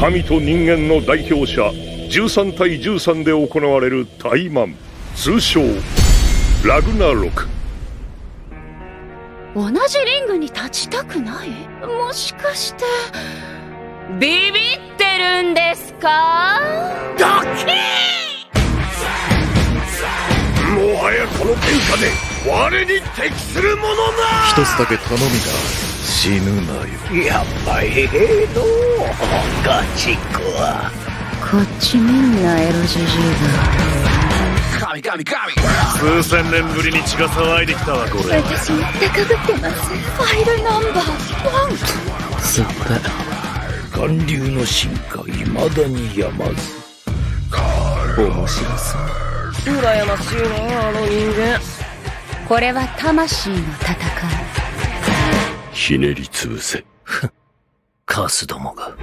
神と人間の代表者13対13で行われる対マン通称ラグナロク。同じリングに立ちたくない？もしかしてビビってるんですか？ドキもはやこの天下で我に適するものな！一つだけ頼みだ死ぬなよ。やっぱええのガチックは。こっちみんなエロジジイ神神神数千年ぶりに血が騒いできたわこれ。私も高ぶってますファイルナンバーワン吸って韓流の進化未だにやまず。面白そう羨ましいねあの人間。これは魂の戦いひねり潰せ。カスどもが。